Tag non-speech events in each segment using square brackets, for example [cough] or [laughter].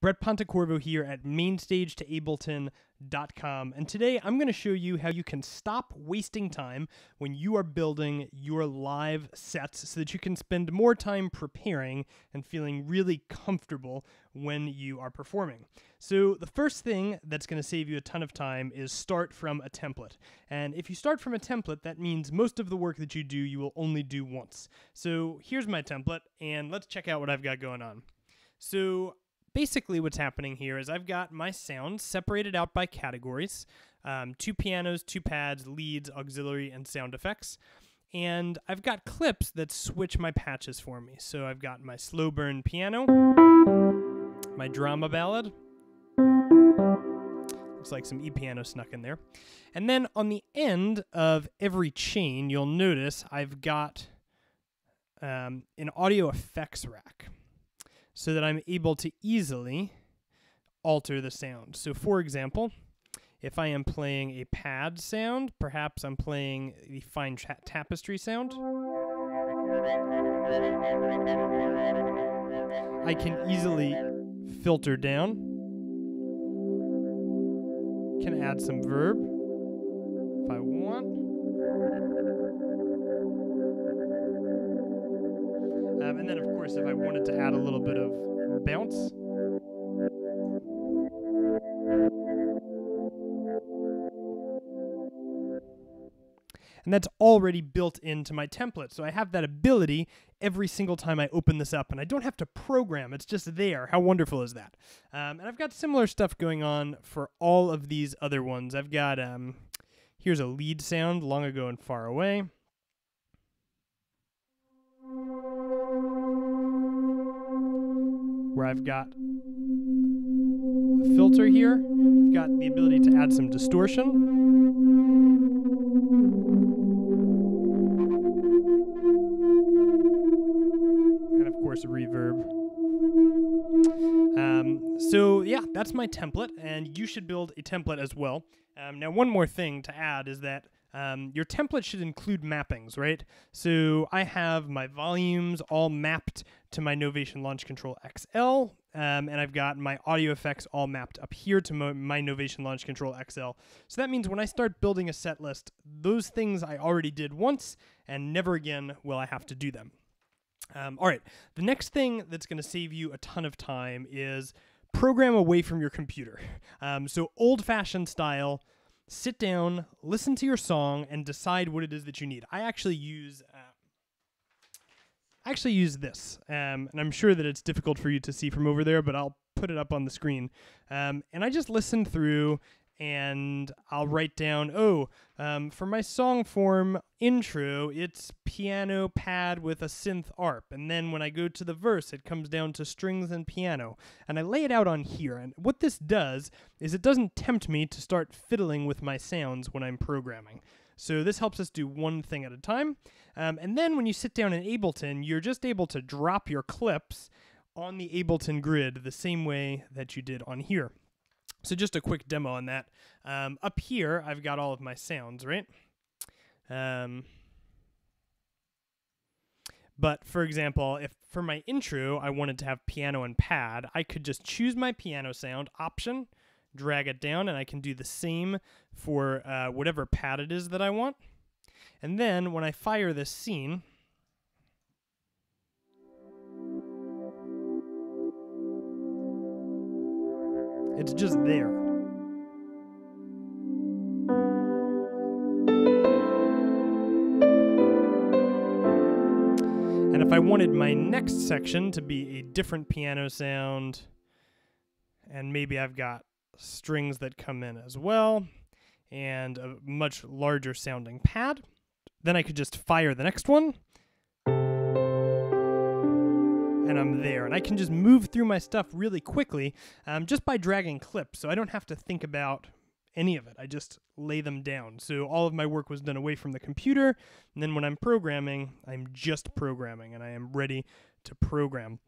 Brett Pontecorvo here at mainstagetoableton.com. And today I'm going to show you how you can stop wasting time when you are building your live sets so that you can spend more time preparing and feeling really comfortable when you are performing. So, the first thing that's going to save you a ton of time is start from a template. And if you start from a template, that means most of the work that you do, you will only do once. So, here's my template, and let's check out what I've got going on. So, basically what's happening here is I've got my sounds separated out by categories um, two pianos, two pads, leads, auxiliary, and sound effects. And I've got clips that switch my patches for me. So I've got my slow burn piano, my drama ballad. Looks like some E piano snuck in there. And then on the end of every chain, you'll notice I've got um, an audio effects rack so that I'm able to easily alter the sound. So, for example, if I am playing a pad sound, perhaps I'm playing the fine tapestry sound. I can easily filter down, can add some verb if I want. Um, and then, of course, if I wanted to add a little bit of bounce. And that's already built into my template. So I have that ability every single time I open this up, and I don't have to program. It's just there. How wonderful is that? Um, and I've got similar stuff going on for all of these other ones. I've got, um, here's a lead sound, long ago and far away. Where I've got a filter here. I've got the ability to add some distortion. And of course, a reverb. Um, so yeah, that's my template, and you should build a template as well. Um, now, one more thing to add is that um, your template should include mappings, right? So I have my volumes all mapped to my Novation Launch Control XL, um, and I've got my audio effects all mapped up here to my, my Novation Launch Control XL. So that means when I start building a set list, those things I already did once, and never again will I have to do them. Um, all right, the next thing that's going to save you a ton of time is program away from your computer. [laughs] Um, so old fashioned style sit down, listen to your song, and decide what it is that you need. I actually use. Actually use this, um, and I'm sure that it's difficult for you to see from over there, but I'll put it up on the screen. Um, and I just listened through and I'll write down, oh, um, for my song form intro, it's piano pad with a synth arp. And then when I go to the verse, it comes down to strings and piano. And I lay it out on here. And what this does is it doesn't tempt me to start fiddling with my sounds when I'm programming. So this helps us do one thing at a time. Um, and then when you sit down in Ableton, you're just able to drop your clips on the Ableton grid the same way that you did on here. So just a quick demo on that. Um, up here, I've got all of my sounds, right? Um, but for example, if for my intro I wanted to have piano and pad, I could just choose my piano sound option, drag it down, and I can do the same for uh, whatever pad it is that I want. And then when I fire this scene, It's just there. And if I wanted my next section to be a different piano sound, and maybe I've got strings that come in as well, and a much larger sounding pad, then I could just fire the next one and I'm there. And I can just move through my stuff really quickly um, just by dragging clips. So I don't have to think about any of it. I just lay them down. So all of my work was done away from the computer. And then when I'm programming, I'm just programming and I am ready to program.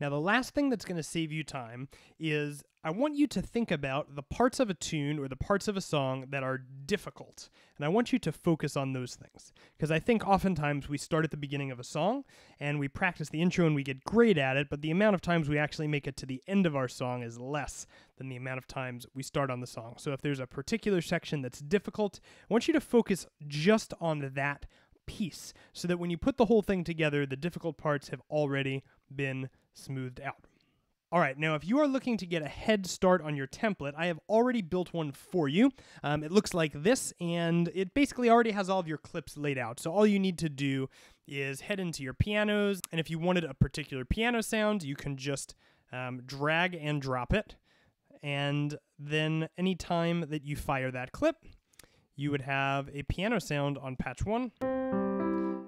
Now, the last thing that's going to save you time is I want you to think about the parts of a tune or the parts of a song that are difficult. And I want you to focus on those things. Because I think oftentimes we start at the beginning of a song and we practice the intro and we get great at it, but the amount of times we actually make it to the end of our song is less than the amount of times we start on the song. So if there's a particular section that's difficult, I want you to focus just on that piece so that when you put the whole thing together, the difficult parts have already been smoothed out. All right, now if you are looking to get a head start on your template, I have already built one for you. Um, it looks like this, and it basically already has all of your clips laid out. So all you need to do is head into your pianos, and if you wanted a particular piano sound, you can just um, drag and drop it. And then anytime that you fire that clip, you would have a piano sound on patch one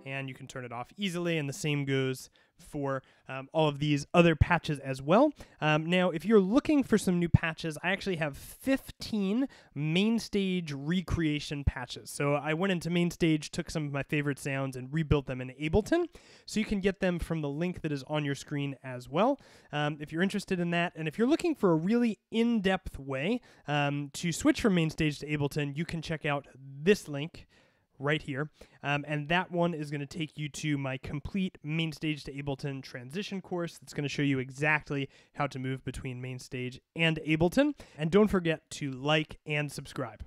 and you can turn it off easily. And the same goes for um, all of these other patches as well. Um, now, if you're looking for some new patches, I actually have 15 MainStage recreation patches. So I went into MainStage, took some of my favorite sounds, and rebuilt them in Ableton. So you can get them from the link that is on your screen as well. Um, if you're interested in that, and if you're looking for a really in depth way um, to switch from MainStage to Ableton, you can check out this link right here. Um, and that one is going to take you to my complete MainStage to Ableton transition course. That's going to show you exactly how to move between MainStage and Ableton. And don't forget to like and subscribe.